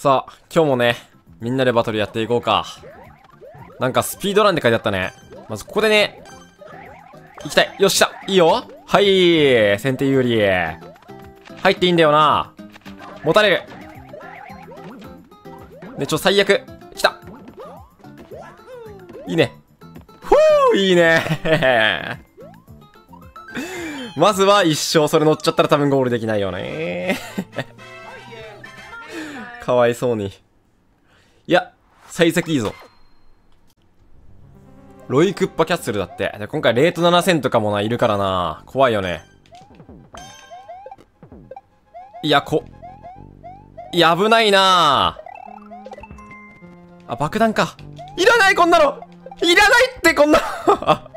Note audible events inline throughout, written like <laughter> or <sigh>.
さあ、今日もね、みんなでバトルやっていこうか。なんかスピードランって書いてあったね。まずここでね、行きたい。よし、来た。いいよ。はい。先手有利。入っていいんだよな。持たれる。ね、ちょ、最悪。来た。いいね。ふぅいいね <laughs> まずは一生それ乗っちゃったら多分ゴールできないよねかわいそうに。いや、幸先いいぞ。ロイクッパキャッスルだって。で今回レート7000とかもな、いるからな。怖いよね。いや、こ。いや、危ないなあ、爆弾か。いらないこんなのいらないってこんなの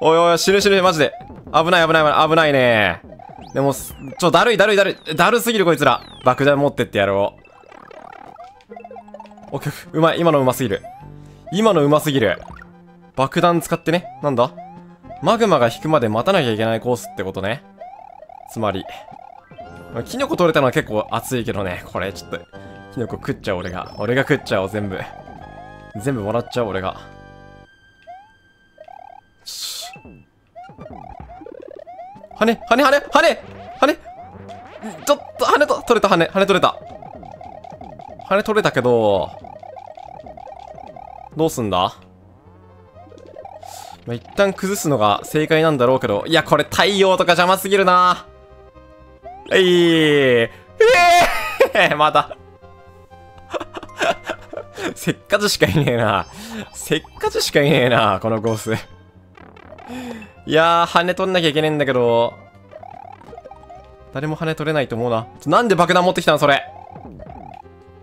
<laughs> おいおい、死ぬ死ぬ、マジで。危ない危ない危ない、危ないね。でも、ちょ、だるいだるいだるい。だるすぎるこいつら。爆弾持ってってやろう。オッケー、うまい。今のうますぎる。今のうますぎる。爆弾使ってね。なんだ？マグマが引くまで待たなきゃいけないコースってことね。つまり。キノコ取れたのは結構熱いけどね。これ、ちょっと。キノコ食っちゃう俺が。俺が食っちゃう、全部。全部もらっちゃう俺が。羽羽羽羽羽。ちょっと羽と取れた羽羽取れた。羽取れたけどどうすんだ？まあ、一旦崩すのが正解なんだろうけどいやこれ太陽とか邪魔すぎるな。えい。ええー、<laughs> まだ <laughs> せっかちしかいねえな。せっかちしかいねえなこのコース。いやー、羽取んなきゃいけねえんだけど、誰も羽取れないと思うな。なんで爆弾持ってきたのそれ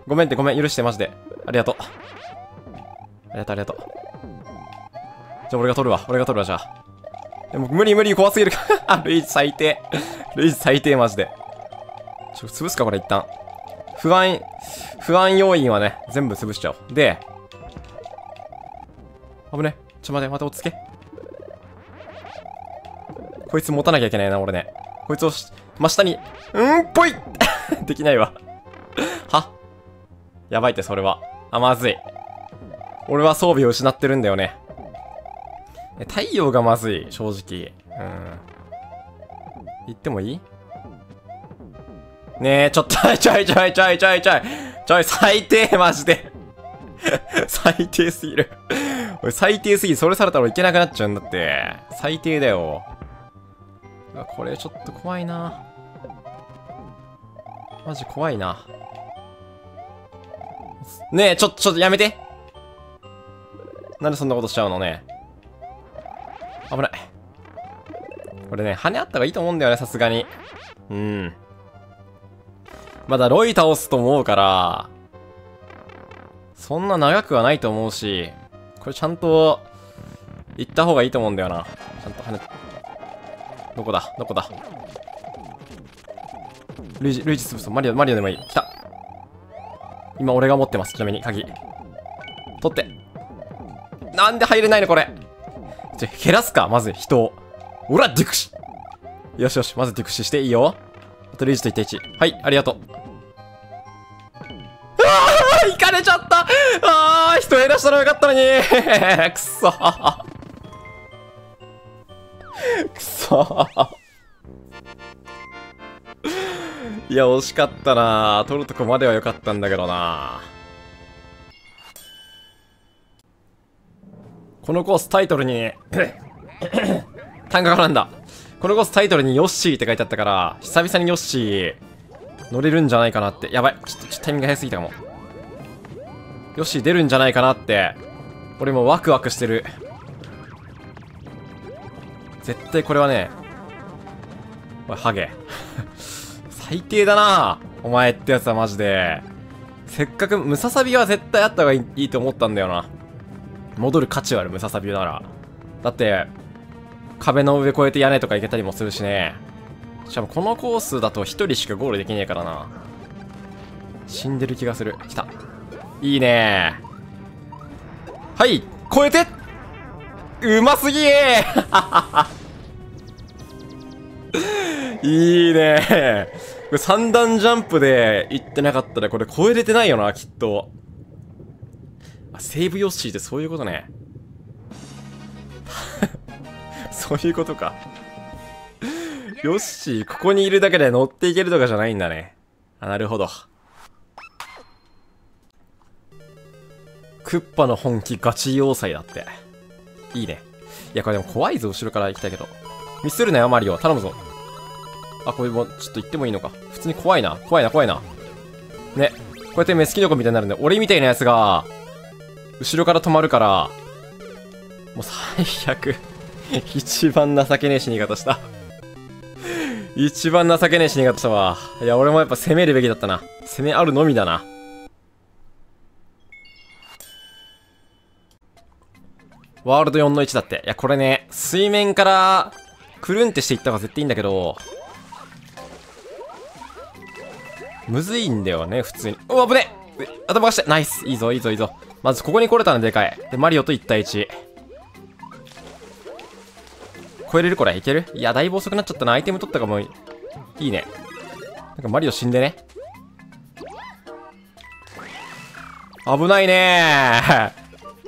ごめんってごめん、許してマジで。ありがとう。ありがとう、ありがとう。じゃあ俺が取るわ。俺が取るわ、じゃあ。でも無理無理、怖すぎる <laughs> かルイージ最低。ルイージ最低、マジで。ちょっと、潰すか、これ一旦。不安、不安要因はね、全部潰しちゃおう。で、危ね。ちょ、待て、待て、落ち着け。こいつ持たなきゃいけないな、俺ね。こいつを真下に、うんぽい <laughs> できないわはやばいって、それは。あ、まずい。俺は装備を失ってるんだよね。太陽がまずい、正直。うん。言ってもいい？ねえ、ちょっと、ちょいちょいちょいちょいちょい。ちょい、最低、マジで。最低すぎる俺、最低すぎ、それされたらいけなくなっちゃうんだって。最低だよ。これちょっと怖いな。マジ怖いな。ねえちょっとちょっとやめて。なんでそんなことしちゃうのね。危ない。これね羽あった方がいいと思うんだよねさすがに。うん。まだロイ倒すと思うからそんな長くはないと思うしこれちゃんと行った方がいいと思うんだよな。ちゃんと羽どこだ？どこだ？ルイジ、ルイジ潰すマリオ、マリオでもいい。来た。今俺が持ってます。ちなみに、鍵。取って。なんで入れないのこれ？じゃ、減らすか？まず人を。おら、ディクシよしよし、まずディクシしていいよ。あとルイジと1対1。はい、ありがとう。ああ行かれちゃったああ人減らしたらよかったのに <laughs> くそく <laughs> そいや、惜しかったな取るとこまでは良かったんだけどなこのコースタイトルに <coughs> 単価がなんだ。このコースタイトルにヨッシーって書いてあったから、久々にヨッシー乗れるんじゃないかなって。やばい。ちょ、ちょっとタイミング早すぎたかも。ヨッシー出るんじゃないかなって。俺もワクワクしてる。絶対これはね、おい、ハゲ。<laughs> 最低だなお前ってやつはマジで。せっかく、ムササビは絶対あった方がいいと思ったんだよな。戻る価値はある、ムササビなら。だって、壁の上越えて屋根とか行けたりもするしね。しかもこのコースだと1人しかゴールできねえからな。死んでる気がする。来た。いいねはい超えてうますぎ <laughs> いいねこれ3段ジャンプで行ってなかったらこれ超えれてないよな、きっと。あ、セーブヨッシーってそういうことね。<laughs> そういうことか。ヨッシー、ここにいるだけで乗っていけるとかじゃないんだね。あ、なるほど。クッパの本気ガチ要塞だって。いいね。いや、これでも怖いぞ、後ろから行きたいけど。ミスるなよ、マリオ。頼むぞ。あ、これも、ちょっと行ってもいいのか。普通に怖いな。怖いな、怖いな。ね。こうやってメスキノコみたいになるんで、俺みたいなやつが、後ろから止まるから、もう最悪。一番情けねえ死に方した。一番情けねえ死に方したわ。いや、俺もやっぱ攻めるべきだったな。攻めあるのみだな。ワールド4の1だって。いや、これね、水面から、くるんってしていった方が絶対いいんだけど、むずいんだよね、普通に。うわ、危ね頭がしてナイスいいぞ、いいぞ、いいぞ。まずここに来れたのでかい。で、マリオと1対1。超えれるこれいける？いや、だいぶ遅くなっちゃったな。アイテム取ったかもいいね。なんかマリオ死んでね。危ないね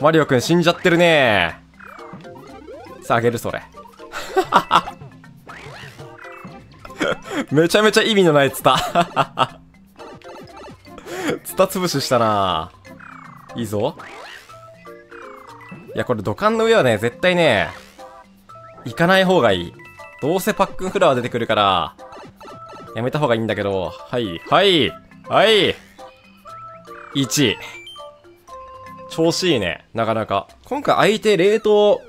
マリオくん死んじゃってるねさあ、あげる、それ。<laughs> めちゃめちゃ意味のないツタ。<laughs> ツタ潰ししたないいぞ。いや、これ土管の上はね、絶対ね、行かない方がいい。どうせパックンフラワー出てくるから、やめた方がいいんだけど、はい、はい、はい !1 調子いいね、なかなか。今回相手冷凍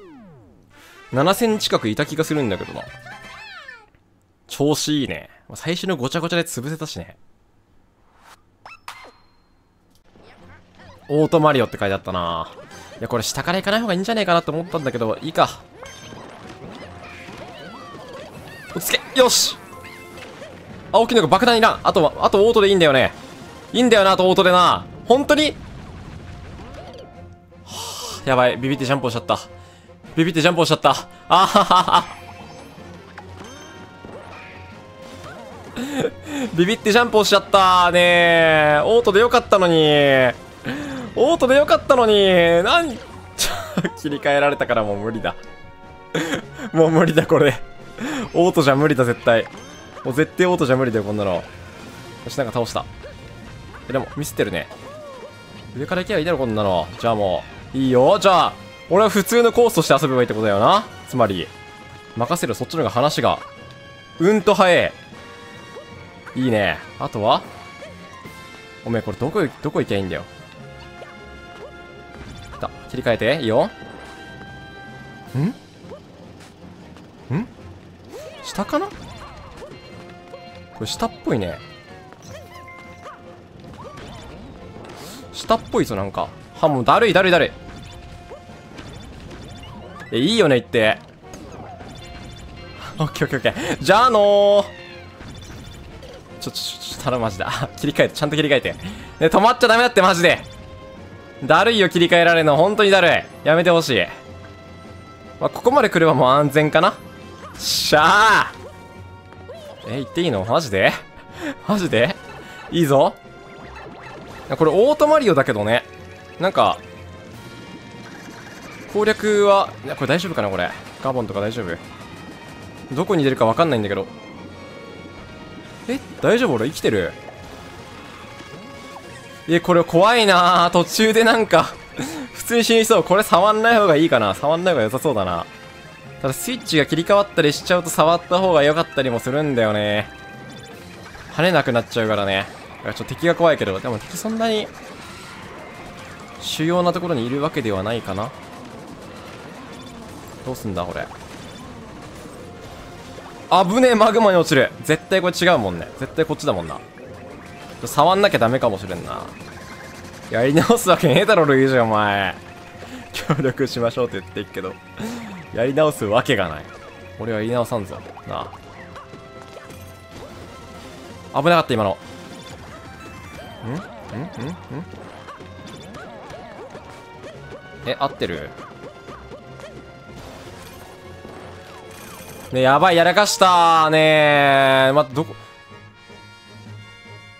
7戦近くいた気がするんだけどな。調子いいね。最初のごちゃごちゃで潰せたしね。オートマリオって書いてあったないや、これ下から行かない方がいいんじゃねえかなって思ったんだけど、いいか。落ち着けよし青木のが爆弾いらんあと、あとオートでいいんだよね。いいんだよな、あとオートでな。本当に、やばい、ビビってジャンプをしちゃった。ビビってジャンプをしちゃった。あははは。<laughs> ビビってジャンプをしちゃったねえ。オートでよかったのに。オートでよかったのに。なん <laughs> 切り替えられたからもう無理だ。<laughs> もう無理だ、これ。オートじゃ無理だ、絶対。もう絶対オートじゃ無理だよ、こんなの。よし、なんか倒した。え、でも、ミスってるね。上から行けばいいだろ、こんなの。じゃあもう。いいよ。じゃあ、俺は普通のコースとして遊べばいいってことだよな。つまり、任せる、そっちの方が話が、うんと早え。いいね。あとはおめえ、これどこ、どこ行きゃいいんだよ。た、切り替えて。いいよ。ん？ん？下かな？これ下っぽいね。下っぽいぞ、なんか。は、もうだるいだるいだるい。え、いいよね、言って。オッケーオッケーオッケー。じゃあのー。ちょ、ちょ、ちょ、頼む、マジで。あ、切り替えて、ちゃんと切り替えて。ね、止まっちゃダメだって、マジで。だるいよ、切り替えられるの。本当にだるい。やめてほしい。まあ、ここまで来ればもう安全かなしゃーえ、行っていいの？マジで？マジで？いいぞこれオートマリオだけどね。なんか、攻略は、これ大丈夫かなこれ。ガボンとか大丈夫？どこに出るかわかんないんだけど。え？大丈夫？俺生きてる？え、これ怖いな途中でなんか <laughs> 普通に死にそう。これ触んない方がいいかな触んない方が良さそうだな。ただスイッチが切り替わったりしちゃうと触った方が良かったりもするんだよね。跳ねなくなっちゃうからね。ちょっと敵が怖いけど、でも敵そんなに主要なところにいるわけではないかな。どうすんだこれ。危ねえ、マグマに落ちる。絶対これ違うもんね。絶対こっちだもんな。触んなきゃダメかもしれんな。やり直すわけねえだろ、ルイージお前。協力しましょうって言っていくけど。やり直すわけがない。俺は言い直さんぞ。なあ。危なかった、今の。ん？ん？ん？ん？え、合ってる？ねやばい、やらかしたねえ。待って、どこ、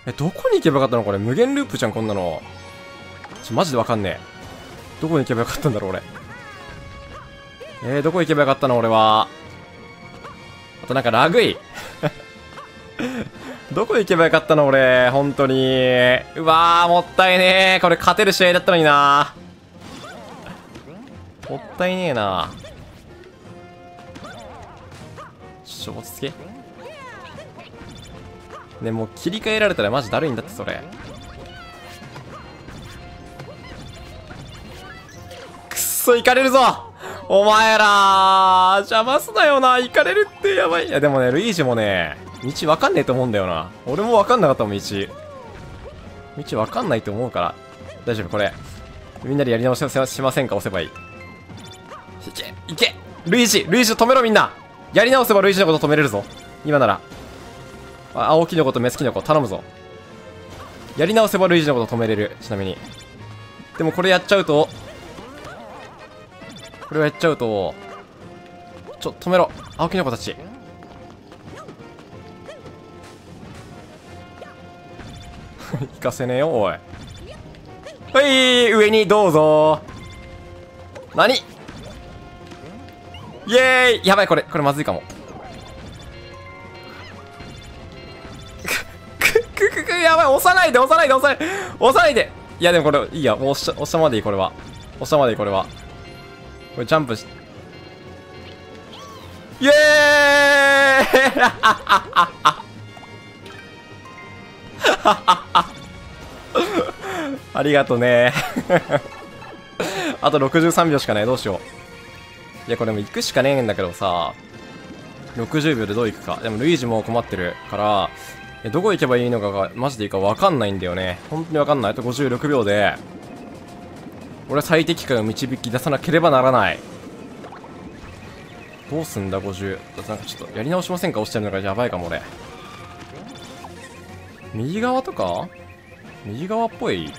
え、どこに行けばよかったのこれ？無限ループじゃん、こんなの。ちょ、マジでわかんねえ。どこに行けばよかったんだろう、俺。えー、どこ行けばよかったの？俺は。あとなんかラグい。<laughs> どこ行けばよかったの？俺。本当に。うわー、もったいねえ。これ勝てる試合だったのにな。もったいねえな。ちょっと、落ち着け。ね、もう切り替えられたらマジだるいんだって、それ。くっそ、行かれるぞお前ら邪魔すなよな行かれるってやばい。いや、でもね、ルイージもね、道わかんねえと思うんだよな。俺もわかんなかったもん、道。道わかんないと思うから。大丈夫、これ。みんなでやり直ししませんか？押せばいい。いけいけルイージルイージ止めろみんなやり直せばルイージのこと止めれるぞ。今なら。あ青キノコとメスキノコ頼むぞ。やり直せばルイージのこと止めれる。ちなみに。でもこれやっちゃうと、これをやっちゃうと、ちょ、止めろ。青キノコたち。<laughs> 行かせねえよ、おい。はい上にどうぞ何？イエーイやばい、これ、これまずいかも。く、く、く、く、やばい、押さないで、押さないで、押さない、押さないでいや、でもこれ、いいや、もう押した、押したまでいい、これは。押したまでいい、これは。これジャンプし、イエーイ <laughs> ありがとうね <laughs> あと63秒しかない。どうしよう。いや、これも行くしかねえんだけどさ。60秒でどう行くか。でもルイージも困ってるから、えどこ行けばいいのかが、マジでいいか分かんないんだよね。本当に分かんない。あと56秒で、俺は最適解を導き出さなければならない。どうすんだ、50。だなんかちょっと、やり直しませんか？押してるのがやばいかも、俺。右側とか？右側っぽい？い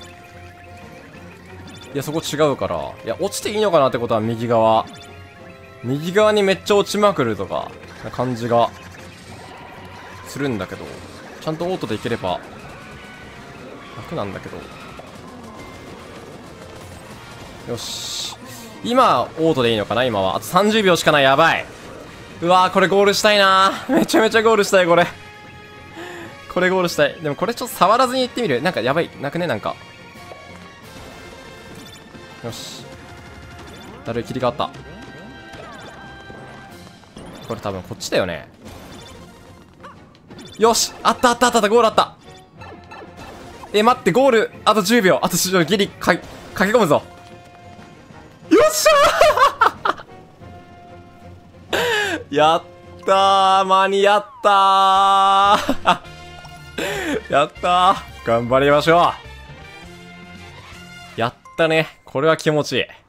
や、そこ違うから。いや、落ちていいのかなってことは右側。右側にめっちゃ落ちまくるとか、な感じが、するんだけど。ちゃんとオートでいければ、楽なんだけど。よし。今、オートでいいのかな今は。あと30秒しかない。やばい。うわー、これゴールしたいな <laughs> めちゃめちゃゴールしたい、これ。これゴールしたい。でもこれちょっと触らずに行ってみる。なんかやばい。なくね？なんか。よし。だるい切り替わった。これ多分こっちだよね。よしあったあったあったゴールあったえ、待って、ゴール、あと10秒。あと10秒、ギリ、か、駆け込むぞ。よっしゃー <laughs> やったー間に合ったー <laughs> やったー頑張りましょうやったね。これは気持ちいい。